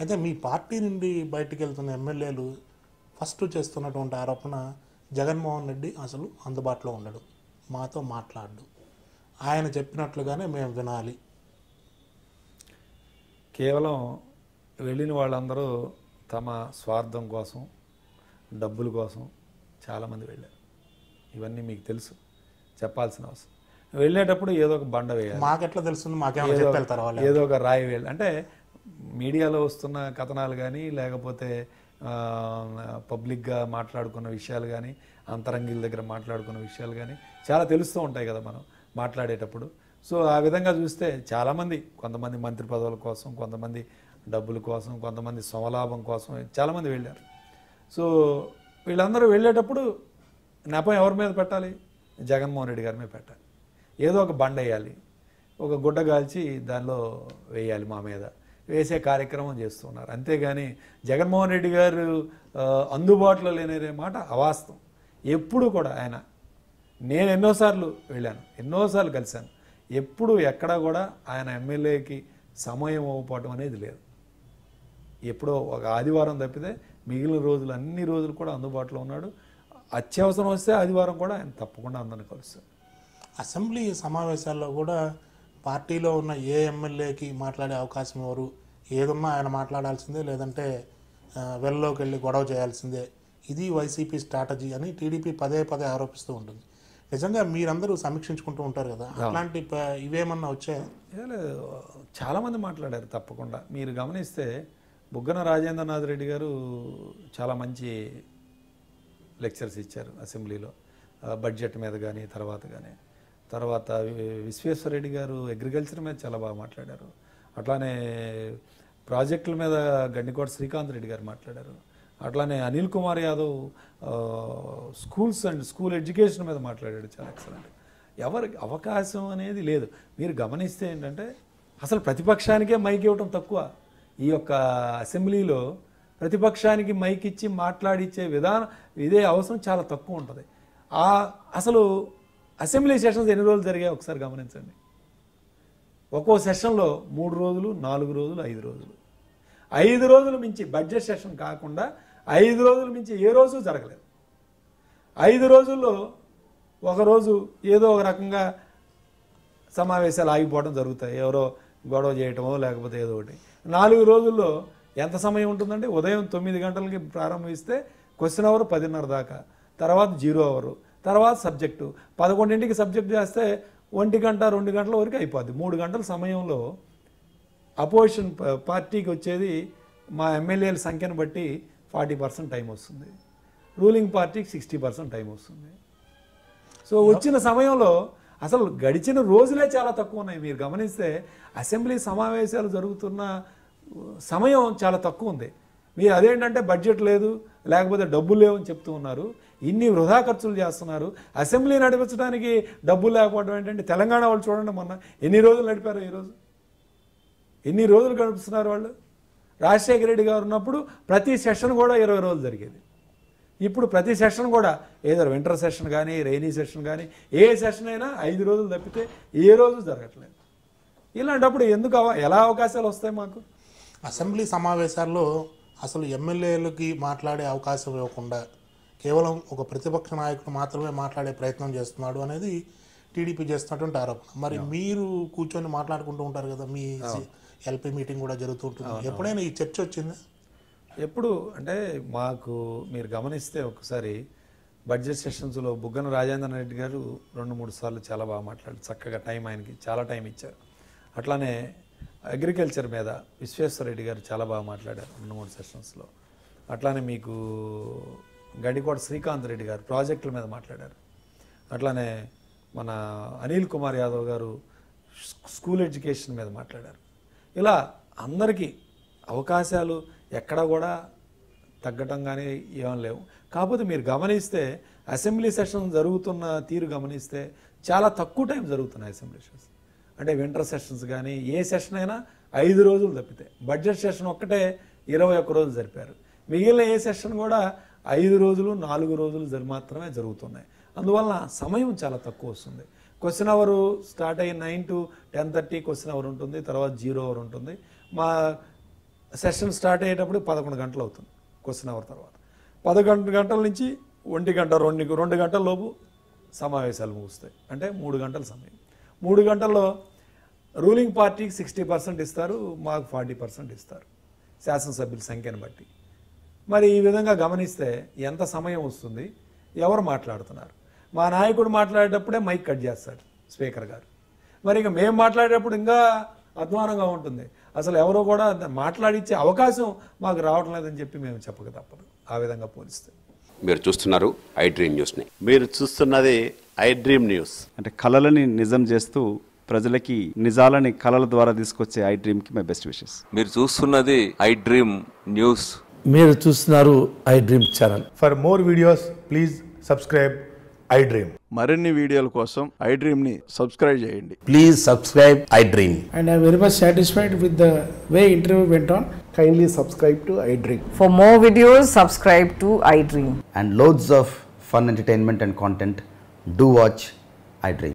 అయితే మీ పార్టీ నుండి బయటికి వెళ్తున్న ఎమ్మెల్యేలు ఫస్ట్ చేస్తున్నటువంటి ఆరోపణ జగన్మోహన్ రెడ్డి అసలు అందుబాటులో ఉండడు. మాతో మాట్లాడు. ఆయన చెప్పినట్లుగానే మేము వినాలి. కేవలం వెళ్ళిన వాళ్ళందరూ తమ స్వార్థం కోసం డబ్బుల కోసం చాలామంది వెళ్ళారు. ఇవన్నీ మీకు తెలుసు. చెప్పాల్సిన అవసరం. వెళ్ళేటప్పుడు ఏదో ఒక బండ వేయాలి. మాకెట్లా తెలుస్తుంది? మాకేమో ఏదో ఒక రాయి వేయాలి. అంటే మీడియాలో వస్తున్న కథనాలు కానీ లేకపోతే పబ్లిక్గా మాట్లాడుకున్న విషయాలు కానీ అంతరంగిల దగ్గర మాట్లాడుకున్న విషయాలు కానీ చాలా తెలుస్తూ ఉంటాయి కదా మనం మాట్లాడేటప్పుడు. సో ఆ విధంగా చూస్తే చాలామంది కొంతమంది మంత్రి పదవుల కోసం కొంతమంది డబ్బుల కోసం కొంతమంది సమలాభం కోసం చాలామంది వెళ్ళారు. సో వీళ్ళందరూ వెళ్ళేటప్పుడు నెపం ఎవరి మీద పెట్టాలి? జగన్మోహన్ రెడ్డి గారి మీద పెట్టాలి ఏదో ఒక బండ వేయాలి. ఒక గుడ్డ కాల్చి దానిలో వేయాలి మా మీద. వేసే కార్యక్రమం చేస్తున్నారు. అంతేగాని జగన్మోహన్ రెడ్డి గారు అందుబాటులో లేనరే మాట అవాస్తవం. ఎప్పుడు కూడా ఆయన నేను ఎన్నోసార్లు వెళ్ళాను ఎన్నోసార్లు కలిశాను. ఎప్పుడు ఎక్కడా కూడా ఆయన ఎమ్మెల్యేకి సమయం అవ్వటం అనేది లేదు. ఎప్పుడో ఒక ఆదివారం తప్పితే మిగిలిన రోజులు అన్ని రోజులు కూడా అందుబాటులో ఉన్నాడు. అత్యవసరం వస్తే ఆదివారం కూడా ఆయన తప్పకుండా అందరిని కలుస్తాడు అసెంబ్లీ సమావేశాల్లో కూడా పార్టీలో ఉన్న ఏ ఎమ్మెల్యేకి మాట్లాడే అవకాశం ఎవరు? ఏదున్నా ఆయన మాట్లాడాల్సిందే లేదంటే వెల్లోకి వెళ్ళి గొడవ చేయాల్సిందే. ఇది వైసీపీ స్ట్రాటజీ అని టీడీపీ పదే పదే ఆరోపిస్తూ ఉంటుంది. నిజంగా మీరందరూ సమీక్షించుకుంటూ ఉంటారు కదా? అట్లాంటి ప- ఇవేమన్నా వచ్చాయా లేదు. చాలామంది మాట్లాడారు తప్పకుండా. మీరు గమనిస్తే బుగ్గన రాజేంద్రనాథ్ రెడ్డి గారు చాలా మంచి లెక్చర్స్ ఇచ్చారు అసెంబ్లీలో బడ్జెట్ మీద కానీ తర్వాత కానీ తర్వాత వి- విశ్వేశ్వరరెడ్డి గారు అగ్రికల్చర్ మీద చాలా బాగా మాట్లాడారు. అట్లానే ప్రాజెక్టుల మీద గండికోట శ్రీకాంత్ రెడ్డి గారు మాట్లాడారు. అట్లానే Anil Kumar Yadav schools and school education మీద మాట్లాడాడు చాలా ఎక్సలెంట్ ఎవరికి అవకాశం అనేది లేదు. మీరు గమనిస్తే ఏంటంటే అసలు ప్రతిపక్షానికే మైక్ ఇవ్వటం తక్కువ. ఈ యొక్క అసెంబ్లీలో ప్రతిపక్షానికి మైక్ ఇచ్చి మాట్లాడిచ్చే విధానం ఇదే అవసరం చాలా తక్కువ ఉంటుంది. ఆ అసలు అసెంబ్లీ సెషన్స్ ఎన్ని రోజులు జరిగాయి ఒకసారి గమనించండి. ఒక్కో సెషన్లో మూడు రోజులు నాలుగు రోజులు ఐదు రోజులు. ఐదు రోజులు మించి బడ్జెట్ సెషన్ కాకుండా ఐదు రోజులు మించి ఏ రోజు జరగలేదు. ఐదు రోజుల్లో ఒకరోజు ఏదో ఒక రకంగా సమావేశాలు ఆగిపోవడం జరుగుతాయి. ఎవరో గొడవ చేయటమో లేకపోతే ఏదో ఒకటి. నాలుగు రోజుల్లో ఎంత సమయం ఉంటుందంటే ఉదయం తొమ్మిది గంటలకి ప్రారంభిస్తే క్వశ్చన్ అవర్ పదిన్నర దాకా. తర్వాత జీరో అవరు. తర్వాత సబ్జెక్టు. పదకొండింటికి సబ్జెక్ట్ చేస్తే ఒంటి గంట రెండు గంటల వరకు అయిపోద్ది. మూడు గంటల సమయంలో అపోజిషన్ ప- పార్టీకి వచ్చేది మా ఎమ్మెల్యేల సంఖ్యను బట్టి ఫార్టీ పర్సెంట్ టైం వస్తుంది. రూలింగ్ పార్టీకి సిక్స్టీ పర్సెంట్ టైం వస్తుంది. సో వచ్చిన సమయంలో అసలు గడిచిన రోజులే చాలా తక్కువ ఉన్నాయి. మీరు గమనిస్తే అసెంబ్లీ సమావేశాలు జరుగుతున్న సమయం చాలా తక్కువ ఉంది. మీరు అదేంటంటే బడ్జెట్ లేదు లేకపోతే డబ్బులు లేవని చెప్తూ ఉన్నారు. ఇన్ని వృధా ఖర్చులు చేస్తున్నారు. అసెంబ్లీ నడిపించడానికి డబ్బులు లేకపోవడం ఏంటంటే తెలంగాణ వాళ్ళు చూడండి మొన్న ఎన్ని రోజులు నడిపారు ఈరోజు ఎన్ని రోజులు గడుపుతున్నారు వాళ్ళు? రాజశేఖర రెడ్డి గారు ఉన్నప్పుడు ప్రతి సెషన్ కూడా ఇరవై రోజులు జరిగేది. ఇప్పుడు ప్రతి సెషన్ కూడా ఏదో వింటర్ సెషన్ కానీ రైనీ సెషన్ కానీ ఏ సెషన్ అయినా ఐదు రోజులు తప్పితే ఏ రోజు జరగట్లేదు. ఇలాంటప్పుడు ఎందుకు ఎలా అవకాశాలు వస్తాయి మాకు? అసెంబ్లీ సమావేశాల్లో అసలు ఎమ్మెల్యేలకి మాట్లాడే అవకాశం ఇవ్వకుండా కేవలం ఒక ప్రతిపక్ష నాయకుడు మాత్రమే మాట్లాడే ప్రయత్నం చేస్తున్నాడు అనేది టీడీపీ చేస్తున్నటువంటి ఆరోపణ. మరి మీరు కూర్చొని మాట్లాడుకుంటూ ఉంటారు కదా మీ ఎల్పీ మీటింగ్ కూడా జరుగుతుంటుంది ఎప్పుడైనా ఈ చర్చ వచ్చిందా? ఎప్పుడు? అంటే మాకు మీరు గమనిస్తే ఒకసారి బడ్జెట్ సెషన్స్లో బుగ్గన రాజేంద్ర రెడ్డి గారు రెండు మూడు సార్లు చాలా బాగా మాట్లాడారు. చక్కగా టైం ఆయనకి చాలా టైం ఇచ్చారు. అట్లానే అగ్రికల్చర్ మీద విశ్వేశ్వరరెడ్డి గారు చాలా బాగా మాట్లాడారు రెండు మూడు సెషన్స్లో. అట్లానే మీకు గడికోట శ్రీకాంత్ రెడ్డి గారు ప్రాజెక్టుల మీద మాట్లాడారు. అట్లానే మన అనిల్ కుమార్ యాదవ్ గారు స్కూల్ ఎడ్యుకేషన్ మీద మాట్లాడారు. ఇలా అందరికీ అవకాశాలు ఎక్కడ కూడా తగ్గటం కానీ ఏం లేవు. కాకపోతే మీరు గమనిస్తే అసెంబ్లీ సెషన్ జరుగుతున్న తీరు గమనిస్తే చాలా తక్కువ టైం జరుగుతున్నాయి అసెంబ్లీ సెషన్స్. అంటే వింటర్ సెషన్స్ కానీ ఏ సెషన్ అయినా ఐదు రోజులు తప్పితే. బడ్జెట్ సెషన్ ఒక్కటే ఇరవై ఒక్క రోజులు జరిపారు. మిగిలిన ఏ సెషన్ కూడా ఐదు రోజులు నాలుగు రోజులు జరి మాత్రమే జరుగుతున్నాయి. అందువల్ల సమయం చాలా తక్కువ వస్తుంది. క్వశ్చన్ అవర్ స్టార్ట్ అయ్యి nine to ten thirty question hour ఉంటుంది తర్వాత జీరో అవర్ ఉంటుంది. మా సెషన్ స్టార్ట్ అయ్యేటప్పుడు పదకొండు గంటలు అవుతుంది క్వశ్చన్ అవర్ తర్వాత. పదకొండు గంటల నుంచి ఒంటి గంట రెండు రెండు గంటల లోపు సమావేశాలు ముగుస్తాయి. అంటే మూడు గంటల సమయం. మూడు గంటల్లో రూలింగ్ పార్టీకి సిక్స్టీ పర్సెంట్ ఇస్తారు మాకు ఫార్టీ పర్సెంట్ ఇస్తారు. శాసనసభ్యుల సంఖ్యను బట్టి. మరి ఈ విధంగా గమనిస్తే ఎంత సమయం వస్తుంది? ఎవరు మాట్లాడుతున్నారు? మా నాయకుడు మాట్లాడేటప్పుడే మైక్ కట్ చేస్తాడు స్పీకర్ గారు. మరి ఇక మేము మాట్లాడేటప్పుడు ఇంకా అధ్వానంగా ఉంటుంది. అసలు ఎవరో కూడా మాట్లాడించే అవకాశం మాకు రావడం లేదని చెప్పి మేము చెప్పక తప్పదు. ఆ విధంగా పోలిస్తే. మీరు చూస్తున్నారు ఐ డ్రీమ్ న్యూస్ని. మీరు చూస్తున్నది ఐ డ్రీమ్ న్యూస్. అంటే కళలని నిజం చేస్తూ ప్రజలకి నిజాలని కళల ద్వారా తీసుకొచ్చే ఐ డ్రీమ్కి మై బెస్ట్ విషెస్. మీరు చూస్తున్నది ఐ డ్రీమ్ న్యూస్. మీరు చూస్తున్నారు I dream channel. For more videos please subscribe I dream మరిన్ని వీడియోల కోసం ఐ డ్రీమ్ని సబ్స్క్రైబ్ చేయండి. Please subscribe I dream and I very much satisfied with the way interview went on kindly subscribe to I dream for more videos subscribe to I dream and loads of fun entertainment and content Do watch I Dream.